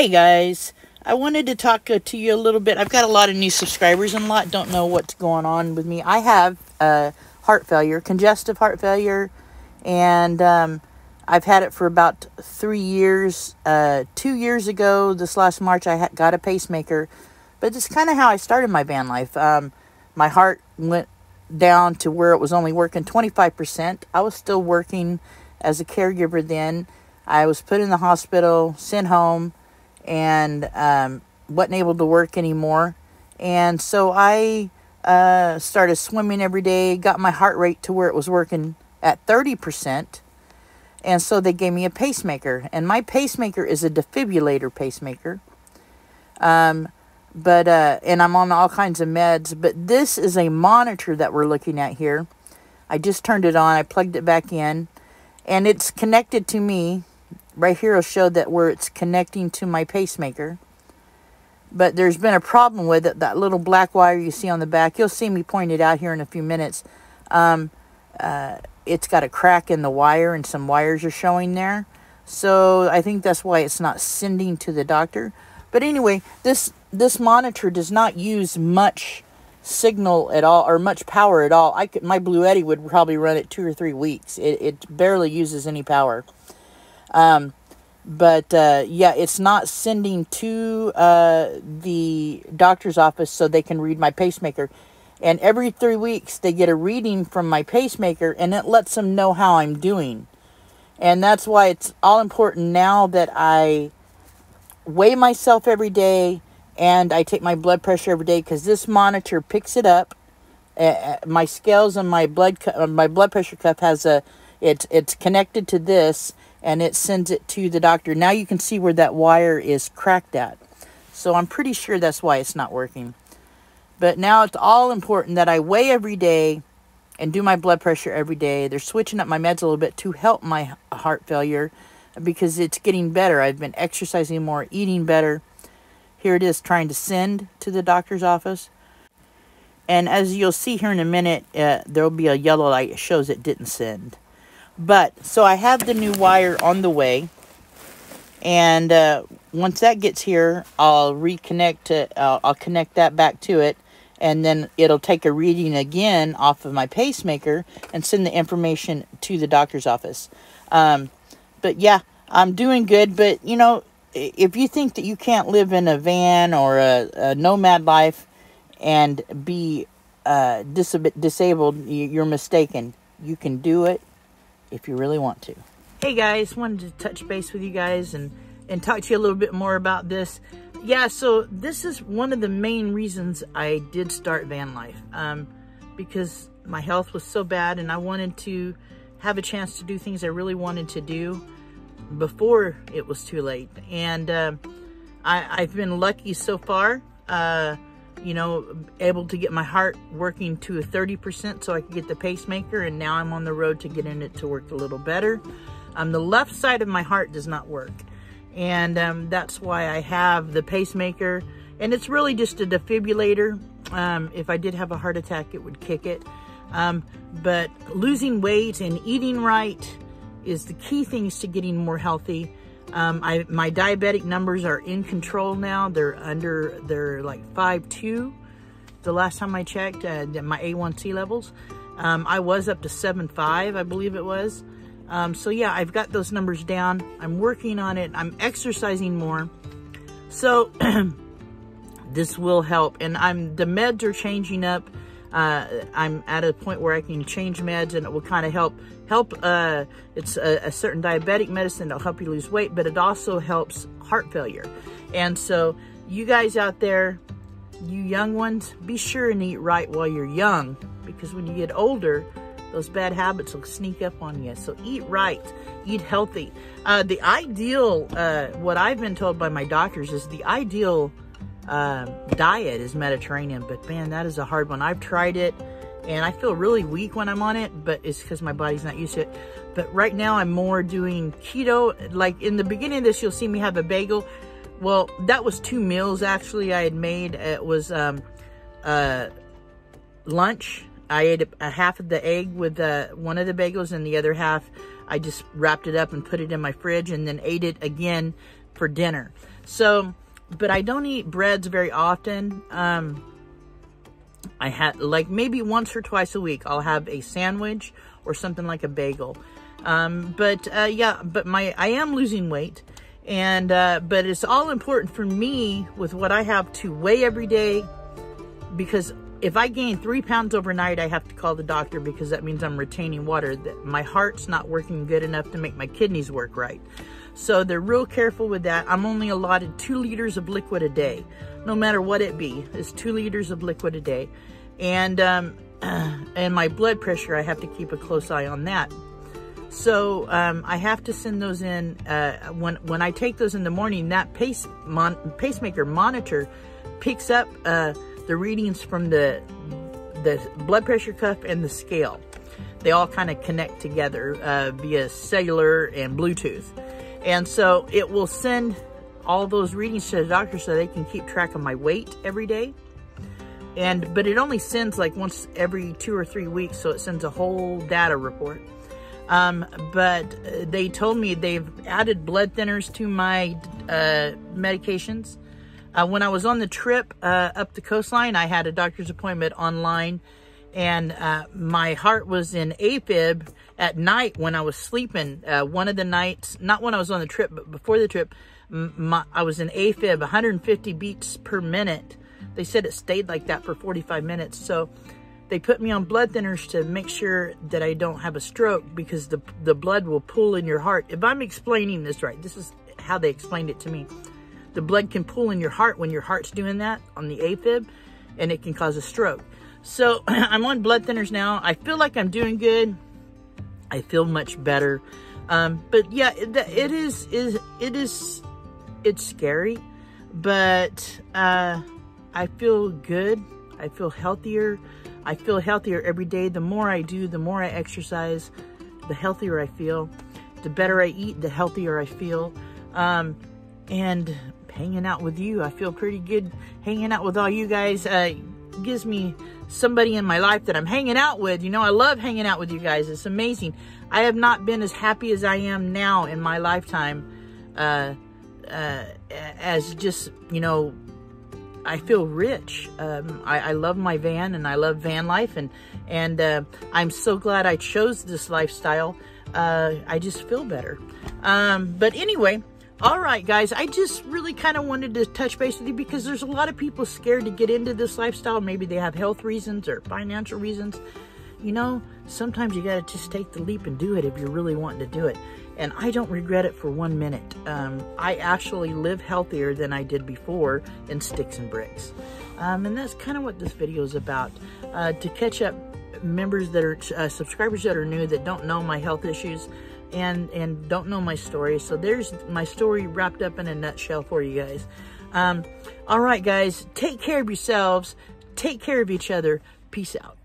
Hey guys, I wanted to talk uh, to you a little bit. I've got a lot of new subscribers and a lot don't know what's going on with me. I have uh, heart failure, congestive heart failure, and um, I've had it for about three years. Uh, two years ago, this last March, I got a pacemaker, but it's kind of how I started my van life. Um, my heart went down to where it was only working 25%. I was still working as a caregiver then. I was put in the hospital, sent home and um, wasn't able to work anymore. And so I uh, started swimming every day, got my heart rate to where it was working at 30%. And so they gave me a pacemaker. And my pacemaker is a defibrillator pacemaker. Um, but, uh, and I'm on all kinds of meds. But this is a monitor that we're looking at here. I just turned it on. I plugged it back in. And it's connected to me right here will show that where it's connecting to my pacemaker. But there's been a problem with it. That little black wire you see on the back, you'll see me point it out here in a few minutes. Um, uh, it's got a crack in the wire and some wires are showing there. So I think that's why it's not sending to the doctor. But anyway, this this monitor does not use much signal at all or much power at all. I could, my Bluetti would probably run it two or three weeks. It, it barely uses any power. Um, but uh, yeah, it's not sending to uh, the doctor's office so they can read my pacemaker. And every three weeks, they get a reading from my pacemaker and it lets them know how I'm doing. And that's why it's all important now that I weigh myself every day and I take my blood pressure every day because this monitor picks it up. Uh, my scales and my blood my blood pressure cuff has a it's it's connected to this and it sends it to the doctor. Now you can see where that wire is cracked at. So I'm pretty sure that's why it's not working. But now it's all important that I weigh every day and do my blood pressure every day. They're switching up my meds a little bit to help my heart failure because it's getting better. I've been exercising more, eating better. Here it is trying to send to the doctor's office. And as you'll see here in a minute, uh, there will be a yellow light that shows it didn't send. But, so I have the new wire on the way. And uh, once that gets here, I'll reconnect to, uh, I'll connect that back to it. And then it'll take a reading again off of my pacemaker and send the information to the doctor's office. Um, but yeah, I'm doing good. But, you know, if you think that you can't live in a van or a, a nomad life and be uh, dis disabled, you're mistaken. You can do it if you really want to. Hey guys, wanted to touch base with you guys and, and talk to you a little bit more about this. Yeah, so this is one of the main reasons I did start van life. Um, because my health was so bad and I wanted to have a chance to do things I really wanted to do before it was too late. And uh, I, have been lucky so far. Uh, you know, able to get my heart working to a 30% so I could get the pacemaker. And now I'm on the road to getting it to work a little better. Um, the left side of my heart does not work. And um, that's why I have the pacemaker. And it's really just a defibrillator. Um, if I did have a heart attack, it would kick it. Um, but losing weight and eating right is the key things to getting more healthy. Um, I, my diabetic numbers are in control now. They're under, they're like five two. The last time I checked, uh, my A1C levels. Um, I was up to seven five, I believe it was. Um, so yeah, I've got those numbers down. I'm working on it. I'm exercising more. So this will help. And I'm the meds are changing up uh, I'm at a point where I can change meds and it will kind of help, help, uh, it's a, a, certain diabetic medicine that'll help you lose weight, but it also helps heart failure. And so you guys out there, you young ones, be sure and eat right while you're young because when you get older, those bad habits will sneak up on you. So eat right, eat healthy. Uh, the ideal, uh, what I've been told by my doctors is the ideal uh, diet is Mediterranean, but man, that is a hard one. I've tried it and I feel really weak when I'm on it, but it's because my body's not used to it. But right now I'm more doing keto. Like in the beginning of this, you'll see me have a bagel. Well, that was two meals actually I had made. It was um, uh, lunch. I ate a, a, half of the egg with uh, one of the bagels and the other half I just wrapped it up and put it in my fridge and then ate it again for dinner. So, but I don't eat breads very often. Um, I had like maybe once or twice a week, I'll have a sandwich or something like a bagel. Um, but uh, yeah, but my I am losing weight, and uh, but it's all important for me with what I have to weigh every day, because if I gain three pounds overnight, I have to call the doctor because that means I'm retaining water. That my heart's not working good enough to make my kidneys work right. So they're real careful with that. I'm only allotted two liters of liquid a day, no matter what it be. It's two liters of liquid a day, and um, and my blood pressure, I have to keep a close eye on that. So um, I have to send those in uh, when when I take those in the morning. That pace mon pacemaker monitor picks up uh, the readings from the the blood pressure cuff and the scale. They all kind of connect together uh, via cellular and Bluetooth, and so it will send all those readings to the doctor so they can keep track of my weight every day. And but it only sends like once every two or three weeks, so it sends a whole data report. Um, but they told me they've added blood thinners to my uh, medications. Uh, when I was on the trip uh, up the coastline, I had a doctor's appointment online, and uh, my heart was in AFib at night when I was sleeping. Uh, one of the nights, not when I was on the trip, but before the trip, my, I was in AFib, 150 beats per minute. They said it stayed like that for 45 minutes. So they put me on blood thinners to make sure that I don't have a stroke because the, the blood will pool in your heart. If I'm explaining this right, this is how they explained it to me. The blood can pool in your heart when your heart's doing that on the AFib and it can cause a stroke. So I'm on blood thinners now. I feel like I'm doing good. I feel much better. Um, but yeah, it, it is, is, it is, it's scary, but, uh, I feel good. I feel healthier. I feel healthier every day. The more I do, the more I exercise, the healthier I feel. The better I eat, the healthier I feel. Um, and hanging out with you, I feel pretty good hanging out with all you guys. Uh, gives me somebody in my life that I'm hanging out with. You know, I love hanging out with you guys. It's amazing. I have not been as happy as I am now in my lifetime uh, uh, as just, you know, I feel rich. Um, I, I, love my van and I love van life and and uh, I'm so glad I chose this lifestyle. Uh, I just feel better. Um, but anyway, all right, guys, I just really kind of wanted to touch base with you because there's a lot of people scared to get into this lifestyle. Maybe they have health reasons or financial reasons. You know, sometimes you got to just take the leap and do it if you're really wanting to do it and I don't regret it for one minute. Um, I actually live healthier than I did before in sticks and bricks. Um, and that's kind of what this video is about. Uh, to catch up members that are, uh, subscribers that are new that don't know my health issues and, and don't know my story. So there's my story wrapped up in a nutshell for you guys. Um, all right, guys, take care of yourselves. Take care of each other. Peace out.